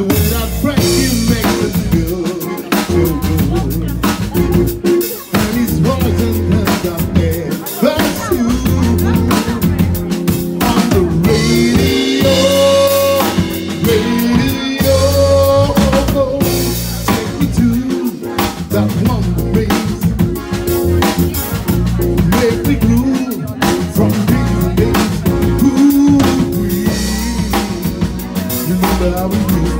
The way that Frankie makes us feel, feel good. And his voice and hands are there. That's you. On the radio, radio. Take me to that one place. Make me groove from you know that I.